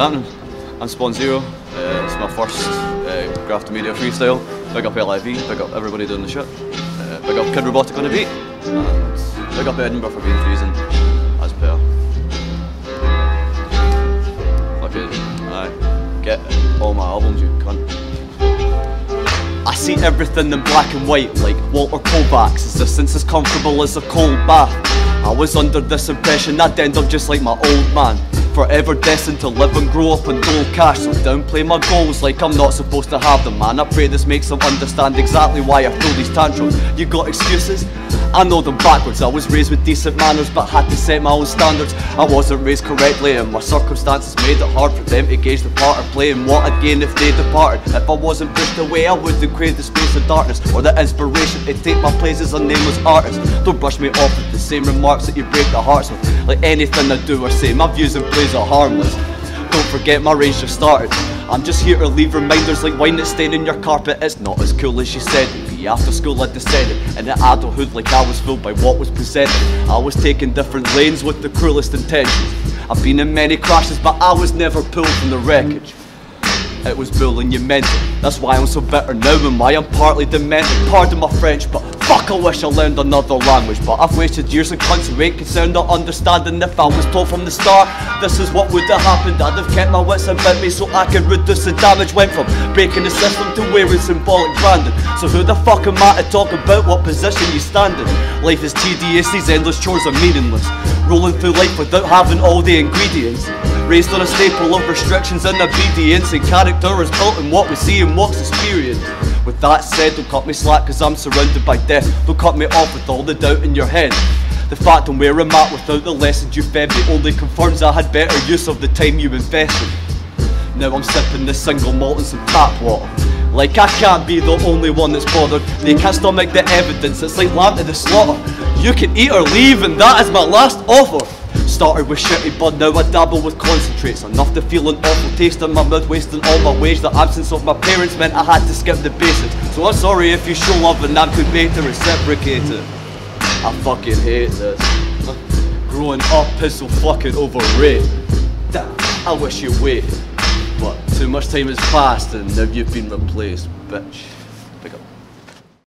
Happening? I'm Spawn Zero. Uh, it's my first uh, Graftin Media freestyle. Big up LIV, big up everybody doing the shit. Uh, big up Kid Robotik on the beat. And big up Edinburgh for being freezing, as per. Fuck it. Alright. Get all my albums, you cunt. I see everything in black and white, like Walter Kovacs. Existence as comfortable as a cold bath. I was under this impression I'd end up just like my old man. Forever destined to live and grow up on dull cash. So downplay my goals like I'm not supposed to have them, man. I pray this makes them understand exactly why I throw these tantrums. You got excuses? I know them backwards. I was raised with decent manners, but had to set my own standards. I wasn't raised correctly, and my circumstances made it hard for them to gauge the part I of playing what I'd gain if they departed. If I wasn't pushed away, I wouldn't crave the space of darkness or the inspiration to take my place as a nameless artist. Don't brush me off with the same remarks that you break the hearts with. Like anything I do or say, my views and plays are harmless. Don't forget my range just started. I'm just here to leave reminders like wine that's staining your carpet. It's not as cool as you said it'd be. After school I descended into adulthood like I was fooled by what was presented. I was taking different lanes with the cruelest intentions. I've been in many crashes, but I was never pulled from the wreckage. It was bullying you meant it. That's why I'm so bitter now and why I'm partly demented. Pardon my French, but fuck, I wish I learned another language. But I've wasted years in who ain't concerned or understanding. If I was told from the start, this is what would have happened. I'd have kept my wits about me so I could reduce the damage. Went from breaking the system to wearing symbolic branding. So who the fuck am I to talk about what position you stand in? Life is tedious, these endless chores are meaningless. Rolling through life without having all the ingredients. Raised on a staple of restrictions and obedience And character is built in what we see and what's experienced With that said, don't cut me slack cause I'm surrounded by death Don't cut me off with all the doubt in your head the fact I'm where I'm at without the lessons you fed me only confirms I had better use of the time you invested. Now I'm sipping this single malt and some tap water. Like I can't be the only one that's bothered. They can't stomach the evidence, it's like lamb to the slaughter. You can eat or leave, and that is my last offer. Started with shitty bud, now I dabble with concentrates. Enough to feel an awful taste in my mouth Wasting all my wage, the absence of my parents meant I had to skip the basics. So I'm sorry if you show love and I could better reciprocate it. I fucking hate this. Growing up is so fucking overrated. I wish you waited But too much time has passed and now you've been replaced, bitch